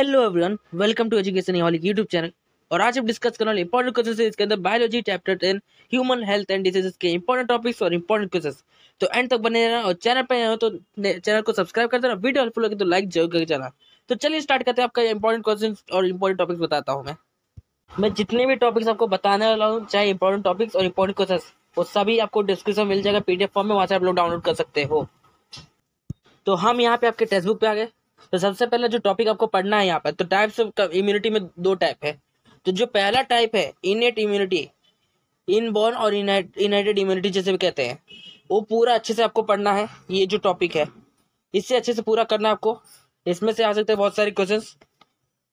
Hello everyone welcome to education holic YouTube channel और आज हम डिस्कस करने वाले इंपॉर्टेंट क्वेश्चन है इसके अंदर biology chapter ten human health and diseases के इंपॉर्टेंट टॉपिक्स और इंपॉर्टेंट क्वेश्चन तो एंड तक बने रहना और चैनल पर हो तो चैनल को सब्सक्राइब कर देना वीडियो हेल्पफुल लगे तो लाइक ज़रूर करके जाना। तो चलिए स्टार्ट करते हैं, आपका इंपॉर्टेंट क्वेश्चन और इंपॉर्टेंट टॉपिक्स बताता हूँ मैं। मैं जितने भी टॉपिक्स आपको बताने वाला हूँ, चाहे इंपॉर्टेंट टॉपिक्स और इंपॉर्टेंट क्वेश्चन वो सभी आपको डिस्क्रिप्शन मिल जाएगा पीडीएफ फॉर्म में, वहाँ से आप लोग डाउनलोड कर सकते हो। तो हम यहाँ पे आपके टेक्स्ट बुक पे आ गए। तो सबसे पहले जो टॉपिक आपको पढ़ना है यहाँ पर तो टाइप्स ऑफ़ इम्यूनिटी में दो टाइप है। तो जो पहला टाइप है इनेट इम्यूनिटी इन बॉर्न और इनाइटेड इम्यूनिटी जैसे भी कहते हैं, वो पूरा अच्छे से आपको पढ़ना है, ये जो टॉपिक है। इससे अच्छे से पूरा करना है आपको। इसमें से आ सकते हैं बहुत सारे क्वेश्चन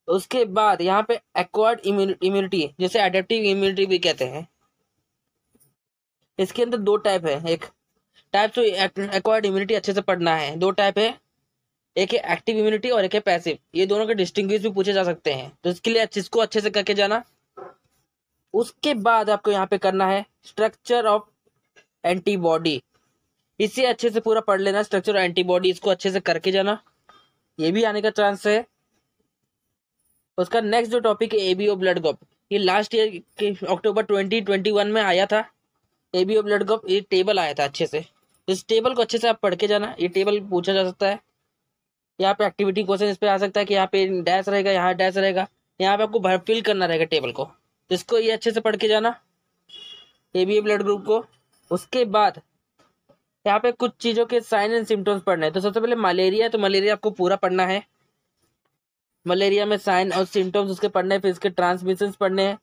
उसके बाद यहाँ पे एक्वार्ड इम्यूनिटी जैसे एडेप्टिव इम्यूनिटी भी कहते हैं। इसके अंदर दो टाइप है, एक टाइप तो एक्वायर्ड इम्यूनिटी अच्छे से पढ़ना है। दो टाइप है एक है एक्टिव इम्यूनिटी और एक है पैसिव ये दोनों के डिस्टिंग भी पूछे जा सकते हैं। तो इसके लिए इसको अच्छे से करके जाना। उसके बाद आपको यहाँ पे करना है स्ट्रक्चर ऑफ़ एंटीबॉडी इसे अच्छे से पूरा पढ़ लेना स्ट्रक्चर ऑफ़ एंटीबॉडी इसको अच्छे से करके जाना। ये भी आने का चांस है। उसका नेक्स्ट जो टॉपिक है एबीओ ब्लड ग्रुप ये लास्ट ईयर के अक्टूबर 2021 में आया था। एबीओ ब्लड ग्रुप ये टेबल आया था अच्छे से। इस टेबल को अच्छे से आप पढ़ के जाना। ये टेबल पूछा जा सकता है। यहाँ पे एक्टिविटी क्वेश्चन इस पे आ सकता है कि यहाँ पे डैश रहेगा, यहाँ डैश रहेगा। यहाँ पे आपको भर फिल करना रहेगा टेबल को। तो इसको ये अच्छे से पढ़ के जाना A B A blood group को। उसके बाद यहाँ पे कुछ चीज़ों के साइन एंड सिम्टम्स पढ़ने हैं। तो सबसे पहले मलेरिया तो मलेरिया आपको पूरा पढ़ना है। मलेरिया में साइन और सिम्टम्स उसके पढ़ने हैं, फिर इसके ट्रांसमिशन पढ़ने हैं,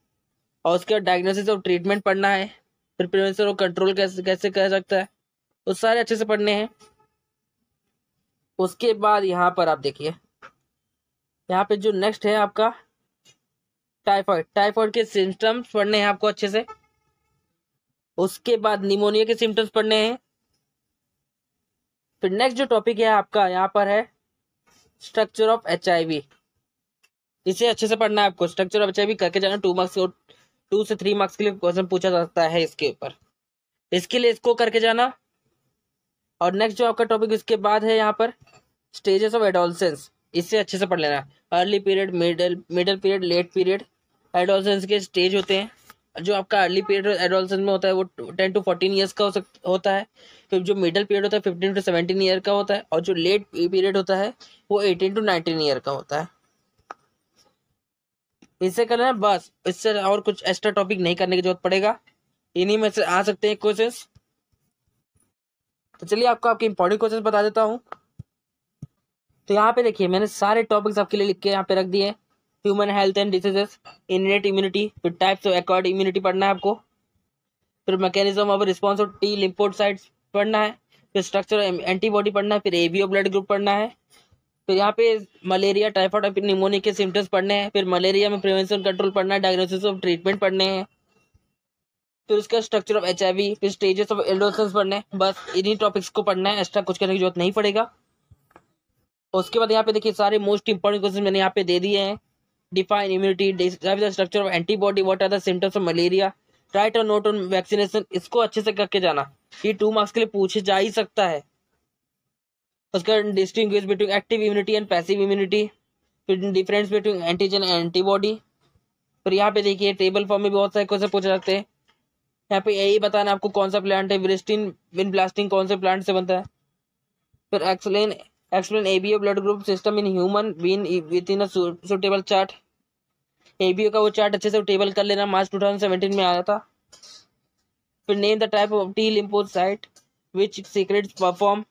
और उसके डायग्नोसिस और ट्रीटमेंट पढ़ना है। फिर प्रिवेंशन और कंट्रोल कैसे कैसे कर सकता है। वो सारे अच्छे से पढ़ने हैं। उसके बाद यहाँ पर आप देखिए। यहाँ पे जो नेक्स्ट है आपका टाइफाइड टाइफाइड के सिम्टम्स पढ़ने हैं आपको अच्छे से। उसके बाद निमोनिया के सिम्टम्स पढ़ने हैं। फिर नेक्स्ट जो टॉपिक है आपका, यहाँ पर है स्ट्रक्चर ऑफ़ एचआईवी इसे अच्छे से पढ़ना है आपको। स्ट्रक्चर ऑफ़ एचआईवी करके जाना टू मार्क्स टू से थ्री मार्क्स के लिए क्वेश्चन पूछा जाता है इसके ऊपर। इसके लिए इसको करके जाना। और नेक्स्ट जो आपका टॉपिक इसके बाद है यहाँ पर स्टेजेस ऑफ़ एडोलसेंस इससे अच्छे से पढ़ लेना। Early period middle middle period late period adolescence के स्टेज होते हैं। जो आपका अर्ली पीरियड एडोलसेंस में होता है वो टेन टू फोर्टीन ईयर्स का हो सक, होता है। फिर जो मिडल पीरियड होता है फिफ्टीन टू सेवेंटीन ईयर का होता है। और जो लेट पीरियड होता है वो एटीन टू नाइनटीन ईयर का होता है। इससे करना है बस। इससे और कुछ एक्स्ट्रा टॉपिक नहीं करने की ज़रूरत पड़ेगा। इन्हीं में से आ सकते हैं क्वेश्चंस तो चलिए आपको आपके इंपॉर्टेंट क्वेश्चन बता देता हूँ। तो यहाँ पे देखिए, मैंने सारे टॉपिक्स आपके लिए लिख के यहाँ पे रख दिए human health and diseases innate immunity फिर टाइप्स ऑफ़ एक्वार्ड इम्यूनिटी पढ़ना है आपको। फिर mechanism of response of T lymphocytes पढ़ना है। फिर स्ट्रक्चर एंटीबॉडी पढ़ना है। फिर एबीओ ब्लड ग्रुप पढ़ना है। फिर यहाँ पे मलेरिया टाइफाइड और फिर निमोनिया के सिम्टम्स पढ़ने हैं। फिर मलेरिया में प्रिवेंशन कंट्रोल पढ़ना है। डायग्नोसिस ऑफ़ ट्रीटमेंट पढ़ने हैं। फिर उसका structure of H I V फिर स्टेजेस ऑफ़ एल्डोसेंस पढ़ने, बस इन्हीं टॉपिक्स को पढ़ना है एक्स्ट्रा कुछ करने की ज़रूरत नहीं पड़ेगा। उसके बाद यहाँ पे देखिए सारे मोस्ट इंपॉर्टेंट क्वेश्चन मैंने यहाँ पे दे दिए हैं। Define immunity structure of antibody what are the symptoms of malaria write और नोट ऑन वैक्सीनेशन इसको अच्छे से करके जाना। ये टू मार्क्स के लिए पूछे जा ही सकता है। उसका distinguish between active immunity and passive immunity फिर difference between antigen and antibody फिर यहाँ पे देखिए टेबल फॉर्म में बहुत सारे क्वेश्चन पूछे जाते हैं। यहाँ पे यही बताना, आपको कौन सा प्लांट है? विरिस्टिन विन ब्लास्टिंग कौन से प्लांट से बनता है? फिर explain explain ABO blood group system in human being with in suitable chart ABO का वो चार्ट अच्छे से टेबल कर लेना, मार्च 2017 में आया था। फिर name the type of T lymphocyte which secrete perforin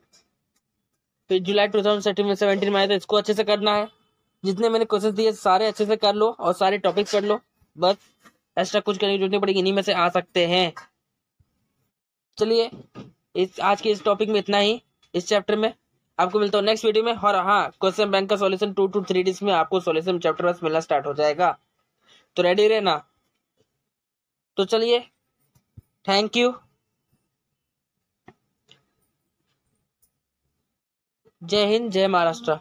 फिर जुलाई 2017 में आया था, इसको अच्छे से करना है। जितने मैंने क्वेश्चन दिए, सारे अच्छे से कर लो और सारे टॉपिक्स कर लो, बस। एक्स्ट्रा कुछ करने की ज़रूरत नहीं पड़ेगी, इन्हीं में से आ सकते हैं। चलिए, इस, आज के इस टॉपिक में इतना ही, इस चैप्टर में। आपको मिलता हूँ नेक्स्ट वीडियो में। और हाँ क्वेश्चन बैंक का solution two two three days में आपको सॉल्यूशन चैप्टर बस मिलना स्टार्ट हो जाएगा। तो रेडी रहना। तो चलिए थैंक यू जय हिंद, जय महाराष्ट्र।